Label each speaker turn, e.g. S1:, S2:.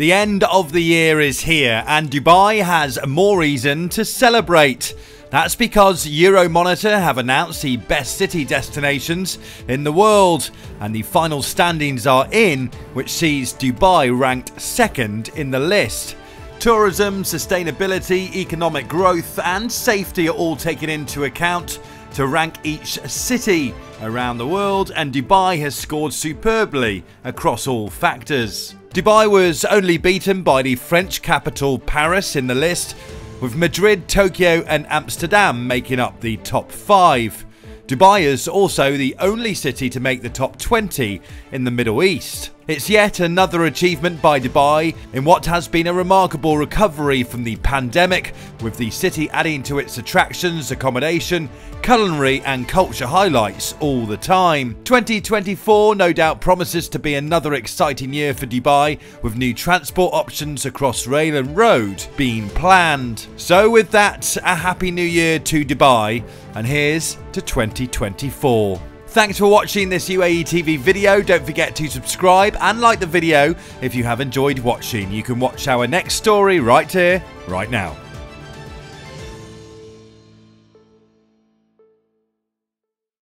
S1: The end of the year is here, and Dubai has more reason to celebrate. That's because Euromonitor have announced the best city destinations in the world, and the final standings are in, which sees Dubai ranked second in the list. Tourism, sustainability, economic growth, and safety are all taken into account to rank each city around the world, and Dubai has scored superbly across all factors. Dubai was only beaten by the French capital Paris in the list, with Madrid, Tokyo, and Amsterdam making up the top five. Dubai is also the only city to make the top 20 in the Middle East. It's yet another achievement by Dubai in what has been a remarkable recovery from the pandemic, with the city adding to its attractions, accommodation, culinary, and culture highlights all the time. 2024 no doubt promises to be another exciting year for Dubai, with new transport options across rail and road being planned. So, with that, a happy new year to Dubai, and here's to 2024. Thanks for watching this UAE TV video. Don't forget to subscribe and like the video if you have enjoyed watching. You can watch our next story right here, right now.